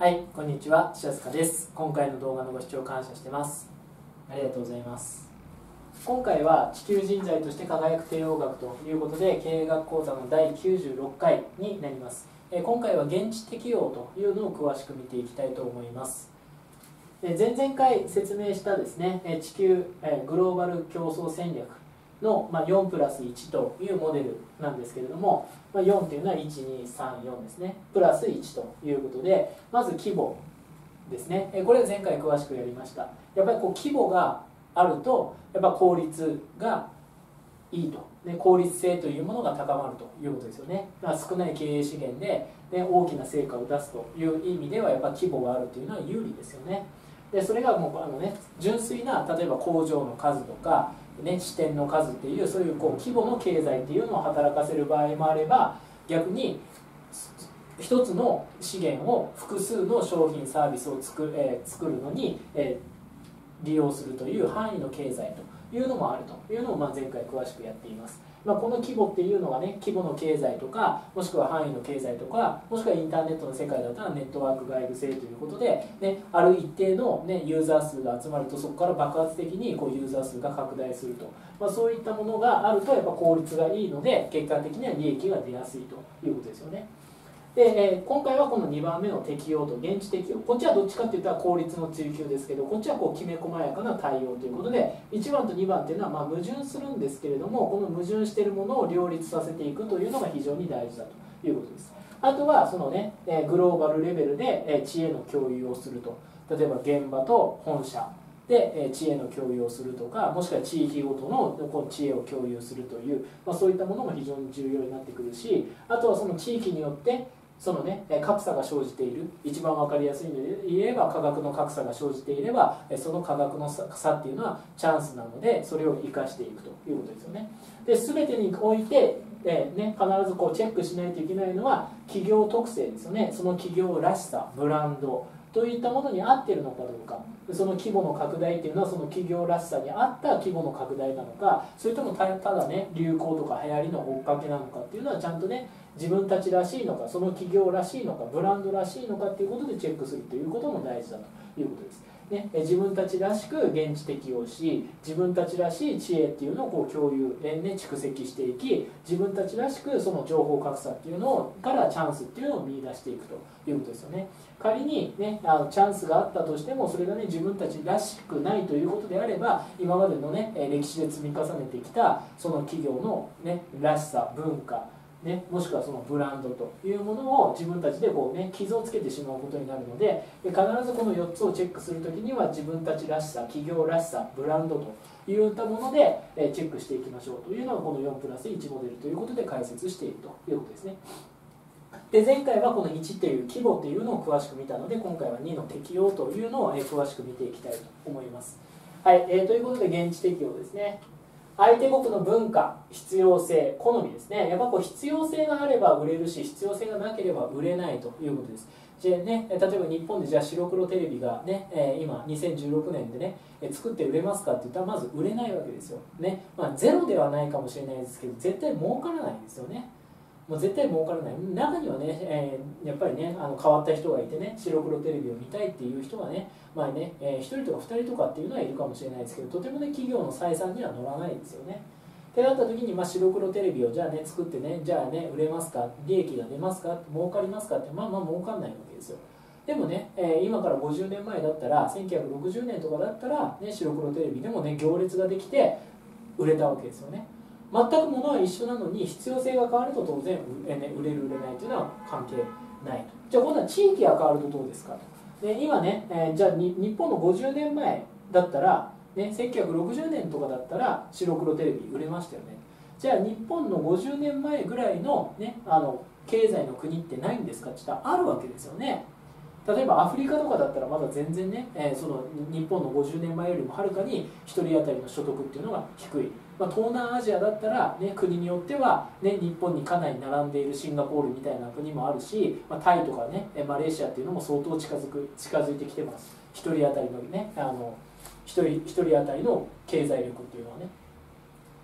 はい、こんにちは、し塚です。今回の動画のご視聴感謝してます。ありがとうございます。今回は地球人材として輝く帝王学ということで経営学講座の第96回になります。え今回は現地適用というのを詳しく見ていきたいと思います。え前々回説明したですね、え地球、えグローバル競争戦略の、まあ、4プラス1というモデルなんですけれども、まあ、4というのは1234ですね。プラス1ということでまず規模ですね。これ前回詳しくやりました。やっぱりこう規模があるとやっぱ効率がいいと、ね、効率性というものが高まるということですよね、まあ、少ない経営資源で、ね、大きな成果を出すという意味ではやっぱ規模があるというのは有利ですよね。でそれがもうあの、ね、純粋な例えば工場の数とか、ね、支店の数っていうそういうこう規模の経済っていうのを働かせる場合もあれば逆に一つの資源を複数の商品サービスを作,、えー作るのに、えー利用するという範囲の経済というのもあるというのをまあ前回詳しくやっています、まあ、この規模っていうのがね規模の経済とかもしくは範囲の経済とかもしくはインターネットの世界だったらネットワーク外部性ということで、ね、ある一定の、ね、ユーザー数が集まるとそこから爆発的にこうユーザー数が拡大すると、まあ、そういったものがあるとやっぱ効率がいいので結果的には利益が出やすいということですよね。で、え今回はこの2番目の適用と現地適用。こっちはどっちかっていったら効率の追求ですけどこっちはこうきめ細やかな対応ということで1番と2番っていうのはま矛盾するんですけれどもこの矛盾しているものを両立させていくというのが非常に大事だということです。あとはそのね、えグローバルレベルで、え知恵の共有をすると。例えば現場と本社。でえ知恵の共有をするとかもしくは地域ごとのこう知恵を共有するという、まあ、そういったものも非常に重要になってくるしあとはその地域によってそのね格差が生じている。一番分かりやすいので言えば価格の格差が生じていればその価格の差っていうのはチャンスなのでそれを生かしていくということですよね。で全てにおいてえね、必ずこうチェックしないといけないのは企業特性ですよね。その企業らしさブランド。といったものに合ってるのかどうか。その規模の拡大っていうのはその企業らしさに合った規模の拡大なのか。それともたただね流行とか流行りの追っかけなのかっていうのはちゃんとね自分たちらしいのかその企業らしいのかブランドらしいのかっていうことでチェックするということも大事だということです。ね、自分たちらしく現地適用し自分たちらしい知恵っていうのをこう共有、えね、蓄積していき自分たちらしくその情報格差っていうのをからチャンスっていうのを見出していくということですよね。仮に、ね、あのチャンスがあったとしてもそれがね自分たちらしくないということであれば今までのね歴史で積み重ねてきたその企業の、ね、らしさ文化ね、もしくはそのブランドというものを自分たちでこう、ね、傷をつけてしまうことになるので必ずこの4つをチェックするときには自分たちらしさ企業らしさブランドといったものでチェックしていきましょうというのがこの4プラス1モデルということで解説しているということですね。で前回はこの1っていう規模っていうのを詳しく見たので今回は2の適用というのを詳しく見ていきたいと思います。はい、えーということで現地適用ですね。相手国の文化必要性好みですね。やっぱこう必要性があれば売れるし必要性がなければ売れないということです。じゃね、例えば日本でじゃあ白黒テレビがね、え今2016年でね、え作って売れますかって言ったらまず売れないわけですよ、ね。まあ、ゼロではないかもしれないですけど絶対儲からないんですよね。もう絶対儲からない。中にはね、やっぱりねあの変わった人がいてね白黒テレビを見たいっていう人がね,、まあねえ1人とか2人とかっていうのはいるかもしれないですけどとてもね企業の採算には乗らないですよね。ってなった時に、まあ、白黒テレビをじゃあね作ってねじゃあね売れますか？利益が出ますか？儲かりますか？ってまあまあ儲かんないわけですよ。でもね、えー今から50年前だったら1960年とかだったら、ね、白黒テレビでもね行列ができて売れたわけですよね。全く物は一緒なのに必要性が変わると当然、えーね、売れる売れないというのは関係。ないと。じゃあ今度は地域が変わるとどうですかと。で今ね、えーじゃあ日本の50年前だったら、ね、1960年とかだったら白黒テレビ売れましたよね。じゃあ日本の50年前ぐらいの,、ね、あの経済の国ってないんですかって言ったらあるわけですよね。例えばアフリカとかだったらまだ全然ね、えーその日本の50年前よりもはるかに1人当たりの所得っていうのが低い、まあ、東南アジアだったら、ね、国によっては、ね、日本にかなり並んでいるシンガポールみたいな国もあるし、まあ、タイとかねマレーシアっていうのも相当近づく近づいてきてます。1人当たりのねあの1人一人当たりの経済力っていうのはね、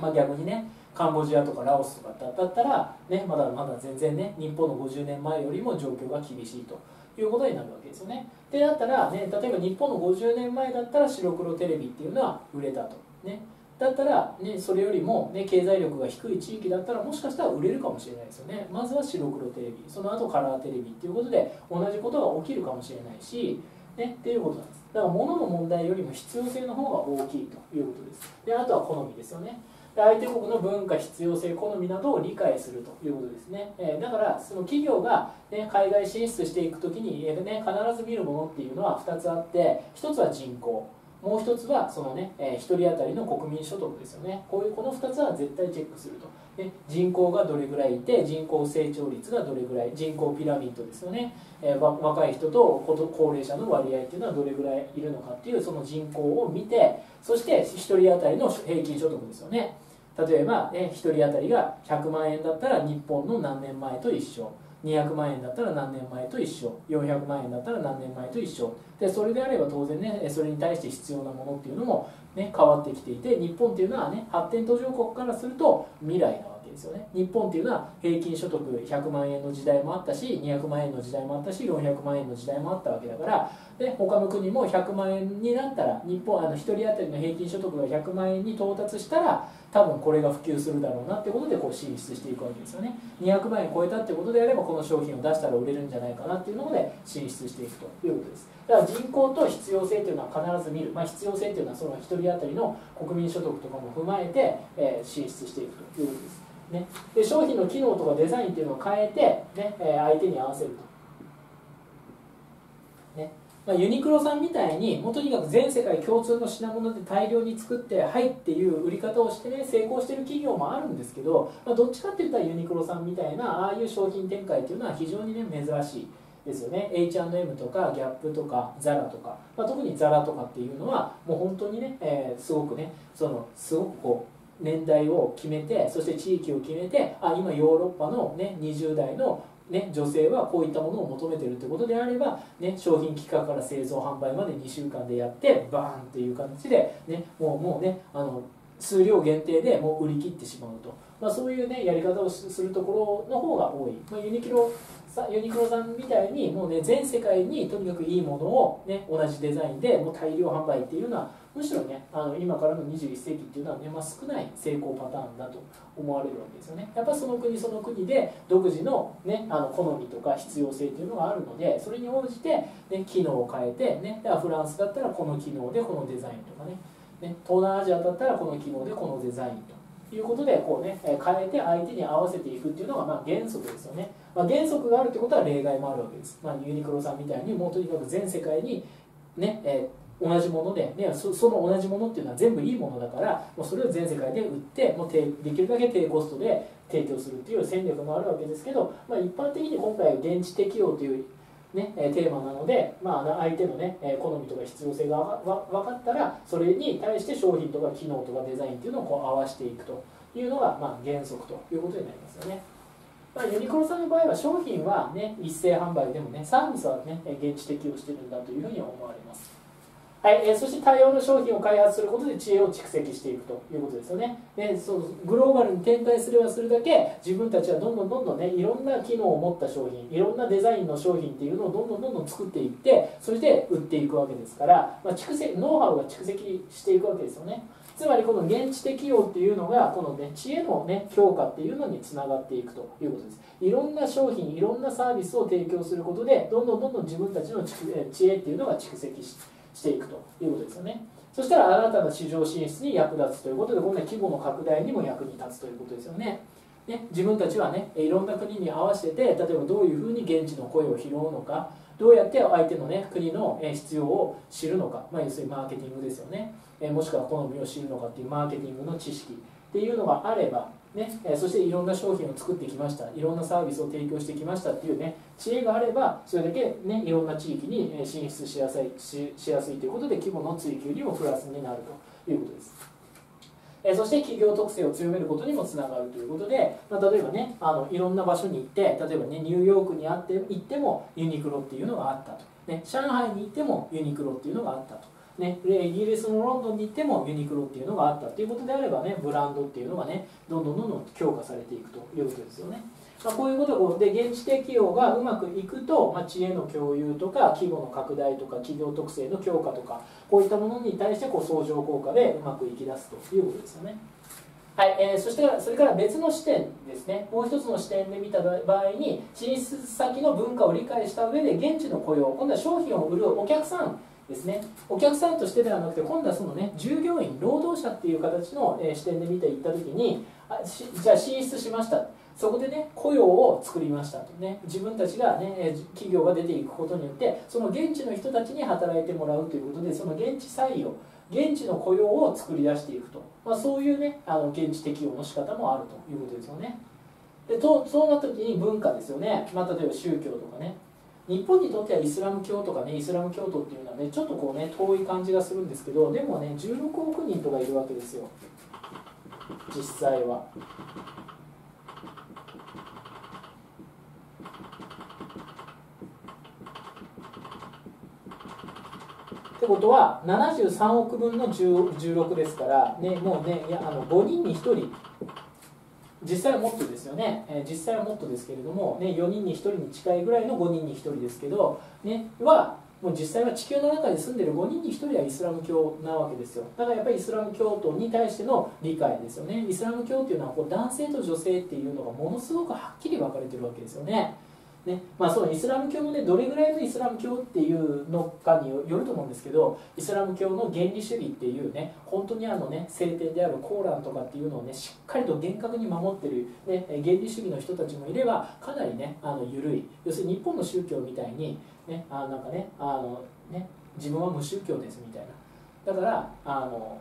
まあ、逆にねカンボジアとかラオスとかだったら、ね、まだまだ全然ね日本の50年前よりも状況が厳しいと。いうことになるわけですよね。でだったら、ね、例えば日本の50年前だったら白黒テレビっていうのは売れたと。ね。だったら、ね、それよりも、ね、経済力が低い地域だったらもしかしたら売れるかもしれないですよね。まずは白黒テレビ。その後カラーテレビっていうことで同じことが起きるかもしれないし、ね、っていうことなんです。だから物の問題よりも必要性の方が大きいということです。であとは好みですよね。で相手国の文化必要性好みなどを理解するということですね、えー、だからその企業が、ね、海外進出していく時に、ね、必ず見るものっていうのは2つあって1つは人口。もう一つはそのね、えー、1人当たりの国民所得ですよね。こういうこの2つは絶対チェックすると、ね、人口がどれぐらいいて人口成長率がどれぐらい人口ピラミッドですよね、えー、若い人と高齢者の割合っていうのはどれぐらいいるのかっていうその人口を見てそして1人当たりの平均所得ですよね。例えば、ね、1人当たりが100万円だったら日本の何年前と一緒。200万円だったら何年前と一緒。400万円だったら何年前と一緒。でそれであれば当然ねそれに対して必要なものっていうのも、ね、変わってきていて日本っていうのはね発展途上国からすると未来なわけですよね。日本っていうのは平均所得100万円の時代もあったし200万円の時代もあったし400万円の時代もあったわけだからで他の国も100万円になったら日本あの1人当たりの平均所得が100万円に到達したら多分これが普及するだろうなってことでこう進出していくわけですよね。200万円超えたってことであればこの商品を出したら売れるんじゃないかなっていうので進出していくということです。だから人口と必要性というのは必ず見る、まあ、必要性というのはその1人当たりの国民所得とかも踏まえて、え、進出していくということです。ね、で商品の機能とかデザインっていうのを変えて、ねえ相手に合わせると。まあ、ユニクロさんみたいにもうとにかく全世界共通の品物で大量に作ってはいっていう売り方をしてね成功してる企業もあるんですけど、まあ、どっちかっていったらユニクロさんみたいなああいう商品展開っていうのは非常にね珍しいですよね。H&M とかギャップとかザラとか、まあ、特にザラとかっていうのはもう本当にね、えー、すごくねそのすごくこう年代を決めてそして地域を決めてあ今ヨーロッパの、ね、20代のね、女性はこういったものを求めてるってことであれば、ね、商品企画から製造販売まで2週間でやってバーンっていう感じで、ね、もうもうねあの数量限定でもう売り切ってしまうと、まあ、そういうねやり方をするところの方が多い、まあ、ユニクロさユニクロさんみたいにもうね全世界にとにかくいいものを、ね、同じデザインでもう大量販売っていうのはむしろねあの今からの21世紀っていうのはね、まあ、少ない成功パターンだと思われるわけですよね。やっぱその国その国で独自の,、ね、あの好みとか必要性っていうのがあるのでそれに応じて、ね、機能を変えて、ね、フランスだったらこの機能でこのデザインとかねね東南アジアだったらこの機能でこのデザインということでこう、ね、変えて相手に合わせていくっていうのがま原則ですよね、まあ、原則があるってことは例外もあるわけです、まあ、ユニクロさんみたいにもうとにかく全世界にね、えー同じもので、ね、その同じものっていうのは全部いいものだからもうそれを全世界で売ってもうできるだけ低コストで提供するっていう戦略もあるわけですけど、まあ、一般的に今回は現地適用という、ね、テーマなので、まあ、相手の、ね、好みとか必要性が分かったらそれに対して商品とか機能とかデザインっていうのをこう合わせていくというのが、まあ、原則ということになりますよね。まあ、ユニクロさんの場合は商品は、ね、一斉販売でもねサービスは、ね、現地適用してるんだというふうに思われます。はい、え、そして多様な商品を開発することで知恵を蓄積していくということですよね。でそうグローバルに展開すればするだけ自分たちはどんどんどんどんねいろんな機能を持った商品いろんなデザインの商品っていうのをどんどんどんどん作っていってそして売っていくわけですから、まあ、蓄積ノウハウが蓄積していくわけですよね。つまりこの現地適用っていうのがこのね知恵のね強化っていうのにつながっていくということです。いろんな商品いろんなサービスを提供することでどんどんどんどん自分たちの知恵っていうのが蓄積してしていくということですよね。そしたら新たな市場進出に役立つということでこの、ね、規模の拡大にも役に立つということですよね。ね自分たちはねいろんな国に合わせて例えばどういうふうに現地の声を拾うのかどうやって相手の、ね、国の必要を知るのか、まあ、要するにマーケティングですよね。もしくは好みを知るのかっていうマーケティングの知識っていうのがあればね、そしていろんな商品を作ってきました。いろんなサービスを提供してきましたっていうね知恵があればそれだけ、ね、いろんな地域に進出しやすいししやすいということで規模の追求にもプラスになるということです。えそして企業特性を強めることにもつながるということで、まあ、例えばねあのいろんな場所に行って例えばねニューヨークにあって行ってもユニクロっていうのがあったと、ね、上海に行ってもユニクロっていうのがあったと。ね、イギリスのロンドンに行ってもユニクロっていうのがあったっていうことであればねブランドっていうのがねどんどんどんどん強化されていくということですよね。まあ、こういうことで現地適用がうまくいくと、まあ、知恵の共有とか規模の拡大とか企業特性の強化とかこういったものに対してこう相乗効果でうまくいき出すということですよね。はい、えー、そしてそれから別の視点ですねもう一つの視点で見た場合に進出先の文化を理解した上で現地の雇用今度は商品を売るお客さんですね。お客さんとしてではなくて今度はそのね従業員労働者っていう形の、えー、視点で見ていった時にあじゃあ進出しました。そこでね雇用を作りましたとね。自分たちがね企業が出ていくことによってその現地の人たちに働いてもらうということでその現地採用現地の雇用を作り出していくと、まあ、そういうねあの現地適用の仕方もあるということですよね。でとそうなった時に文化ですよね、まあ、例えば宗教とかね。日本にとってはイスラム教とかねイスラム教徒っていうのはねちょっとこうね遠い感じがするんですけどでもね16億人とかいるわけですよ。実際は。ってことは73億分の16ですから、ね、もうねいやあの5人に1人実際はもっとですよね、え、実際はもっとですけれども、ね、4人に1人に近いぐらいの5人に1人ですけど、ね、はもう実際は地球の中で住んでる5人に1人はイスラム教なわけですよ。だからやっぱりイスラム教徒に対しての理解ですよね。イスラム教っていうのはこう男性と女性っていうのがものすごくはっきり分かれてるわけですよね。ね。まあ、そのイスラム教もねどれぐらいのイスラム教っていうのかによると思うんですけどイスラム教の原理主義っていうね本当にあのね聖典であるコーランとかっていうのをねしっかりと厳格に守ってる、ね、原理主義の人たちもいればかなりねあの緩い。要するに日本の宗教みたいに、ね、あなんかねあのね自分は無宗教ですみたいな。だからあの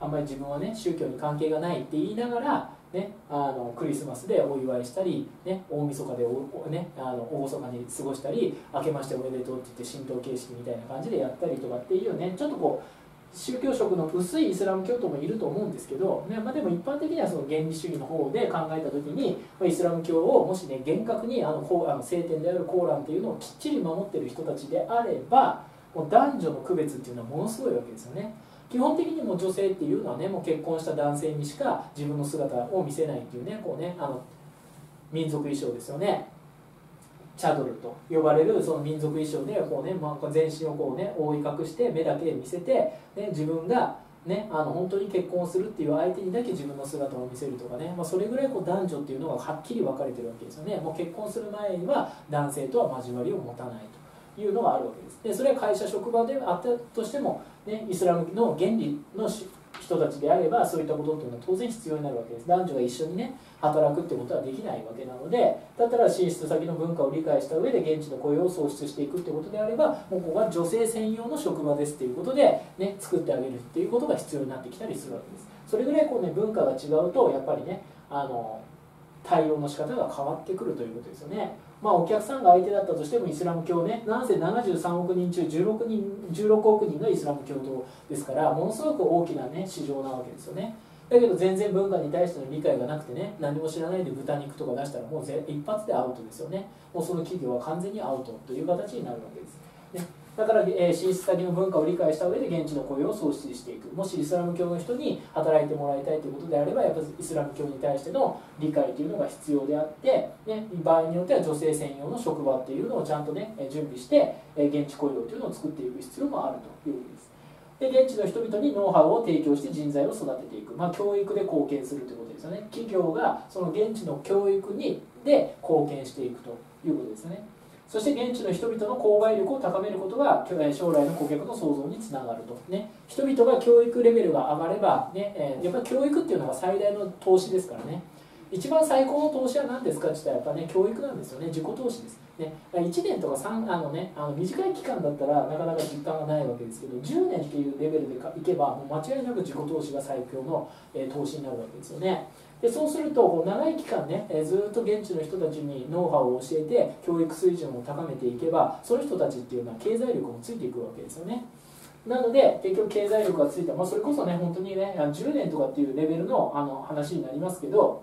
あんまり自分はね宗教に関係がないって言いながらね、あのクリスマスでお祝いしたり、ね、大晦日でお、ね、あの厳かに過ごしたり明けましておめでとうって言って神道形式みたいな感じでやったりとかっていうねちょっとこう宗教色の薄いイスラム教徒もいると思うんですけど、ねまあ、でも一般的にはその原理主義の方で考えた時にイスラム教をもしね厳格にあのあの聖典であるコーランっていうのをきっちり守ってる人たちであればもう男女の区別っていうのはものすごいわけですよね。基本的にも女性っていうのはねもう結婚した男性にしか自分の姿を見せないっていうねこうねあの民族衣装ですよね。チャドルと呼ばれるその民族衣装でこう、ねまあ、全身をこう、ね、覆い隠して目だけ見せて、ね、自分が、ね、あの本当に結婚するっていう相手にだけ自分の姿を見せるとかね、まあ、それぐらいこう男女っていうのがはっきり分かれてるわけですよね。もう結婚する前には男性とは交わりを持たないと。いうのがあるわけです。でそれは会社職場であったとしてもね、イスラムの原理の人たちであればそういったことっていうのは当然必要になるわけです。男女が一緒にね働くってことはできないわけなのでだったら進出先の文化を理解した上で現地の雇用を創出していくってことであればもうここは女性専用の職場ですっていうことで、ね、作ってあげるっていうことが必要になってきたりするわけです。それぐらいこう、ね、文化が違うとやっぱりねあの対応の仕方が変わってくるということですよね。まあ、お客さんが相手だったとしてもイスラム教ねなんせ73億人中 16, 人16億人がイスラム教徒ですからものすごく大きな、ね、市場なわけですよね。だけど全然文化に対しての理解がなくてね何も知らないで豚肉とか出したらもう一発でアウトですよね。もうその企業は完全にアウトという形になるわけです、だから、えー、進出先の文化を理解した上で現地の雇用を創出していく。もしイスラム教の人に働いてもらいたいということであればやっぱイスラム教に対しての理解というのが必要であって、ね、場合によっては女性専用の職場っていうのをちゃんとね準備してえ現地雇用というのを作っていく必要もあるというわけです。で現地の人々にノウハウを提供して人材を育てていく、まあ、教育で貢献するということですよね。企業がその現地の教育にで貢献していくということですね。そして現地の人々の購買力を高めることが将来の顧客の創造につながると、ね、人々が教育レベルが上がれば、ね、やっぱり教育っていうのが最大の投資ですからね。一番最高の投資は何ですかって言ったらやっぱね教育なんですよね。自己投資です、ね、1年とか3あの、ね、あの短い期間だったらなかなか実感がないわけですけど10年っていうレベルでいけばもう間違いなく自己投資が最強の、え、投資になるわけですよね。でそうすると長い期間ね、ずっと現地の人たちにノウハウを教えて教育水準を高めていけばその人たちっていうのは経済力もついていくわけですよね。なので結局経済力がついた、まあ、それこそね本当にね10年とかっていうレベルのあの話になりますけど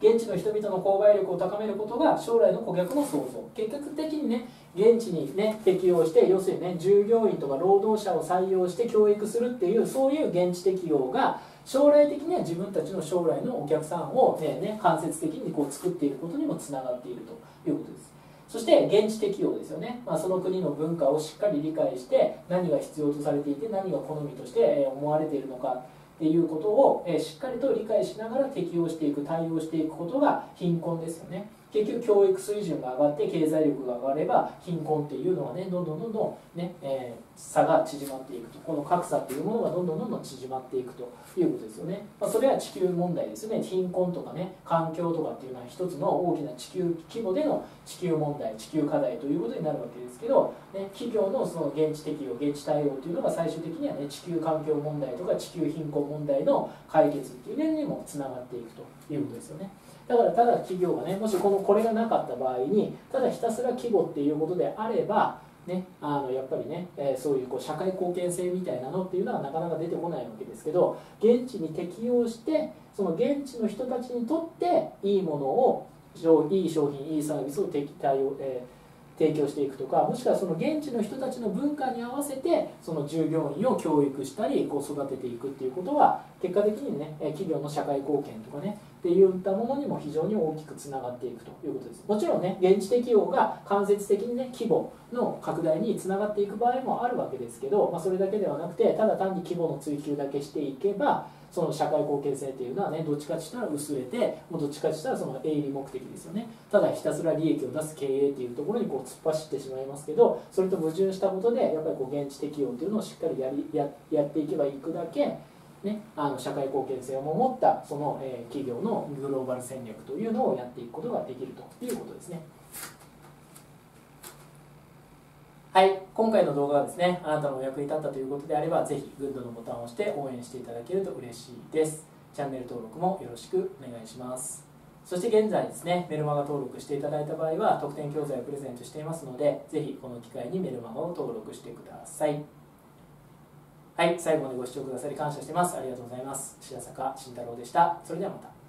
現地の人々の購買力を高めることが将来の顧客の創造。結局的にね現地にね適用して要するにね従業員とか労働者を採用して教育するっていうそういう現地適用が将来的には自分たちの将来のお客さんをね、ね、間接的にこう作っていることにもつながっているということです。そして現地適用ですよね、まあ、その国の文化をしっかり理解して何が必要とされていて何が好みとして思われているのかっていうことをしっかりと理解しながら適用していく対応していくことが貧困ですよね。結局教育水準が上がって経済力が上がれば貧困っていうのがねどんどんどんどんね、えー、差が縮まっていくとこの格差っていうものがどんどんどんどん縮まっていくということですよね、まあ、それは地球問題ですね貧困とかね環境とかっていうのは一つの大きな地球規模での地球問題地球課題ということになるわけですけど、ね、企業のその現地適用現地対応というのが最終的にはね地球環境問題とか地球貧困問題の解決っていう面にもつながっていくということですよね。だからただ企業がねもしこのこれがなかった場合にただひたすら規模っていうことであればね、あのやっぱりね、えー、そういうこう社会貢献性みたいなのっていうのはなかなか出てこないわけですけど現地に適用してその現地の人たちにとっていいものをいい商品いいサービスを適対応、えー提供していくとかもしくはその現地の人たちの文化に合わせてその従業員を教育したりこう育てていくっていうことは結果的にね企業の社会貢献とかねっていったものにも非常に大きくつながっていくということです。もちろんね現地適用が間接的にね規模の拡大につながっていく場合もあるわけですけど、まあ、それだけではなくてただ単に規模の追求だけしていけばその社会貢献性っていうのはねどっちかとしたら薄れてもうどっちかとしたらその営利目的ですよね。ただひたすら利益を出す経営っていうところにこう突っ走ってしまいますけどそれと矛盾したことでやっぱりこう現地適用っていうのをしっかりやりややっていけばいくだけね、あの社会貢献性を守ったその、え、企業のグローバル戦略というのをやっていくことができるということですね。はい、今回の動画がですね、あなたのお役に立ったということであれば、ぜひグッドのボタンを押して応援していただけると嬉しいです。チャンネル登録もよろしくお願いします。そして現在ですね、メルマガ登録していただいた場合は、特典教材をプレゼントしていますので、ぜひこの機会にメルマガを登録してください。はい、最後までご視聴くださり感謝してます。ありがとうございます。白坂慎太郎でした。それではまた。